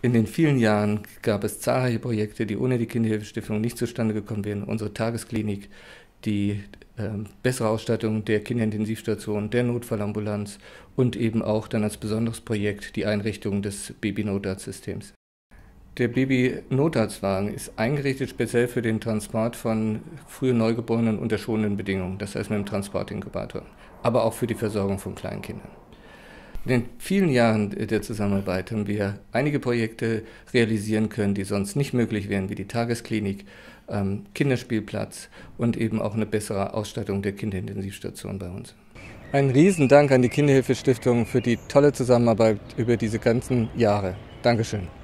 In den vielen Jahren gab es zahlreiche Projekte, die ohne die Kinderhilfestiftung nicht zustande gekommen wären. Unsere Tagesklinik, die äh, bessere Ausstattung der Kinderintensivstation, der Notfallambulanz und eben auch dann als besonderes Projekt die Einrichtung des Baby-Notarztsystems. Der Baby-Notarztwagen ist eingerichtet speziell für den Transport von früh Neugeborenen unter schonenden Bedingungen, das heißt mit dem Transportinkubator, aber auch für die Versorgung von Kleinkindern. In den vielen Jahren der Zusammenarbeit haben wir einige Projekte realisieren können, die sonst nicht möglich wären, wie die Tagesklinik, ähm, Kinderspielplatz und eben auch eine bessere Ausstattung der Kinderintensivstation bei uns. Ein Riesendank an die Kinderhilfestiftung für die tolle Zusammenarbeit über diese ganzen Jahre. Dankeschön.